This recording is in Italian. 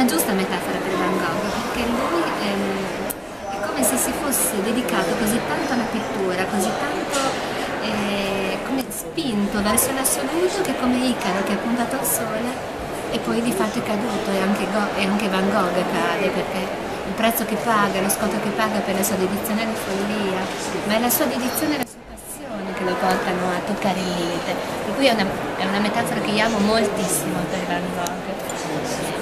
una giusta metafora per Van Gogh, perché lui ehm, è come se si fosse dedicato così tanto alla pittura, così tanto eh, come spinto verso l'assoluto che come Icaro che ha puntato al sole e poi di fatto è caduto e anche, Go e anche Van Gogh cade perché il prezzo che paga, lo scotto che paga per la sua dedizione alla follia, ma è la sua dedizione e la sua passione che lo portano a toccare il limite. Per cui è una, è una metafora che io amo moltissimo per Van Gogh.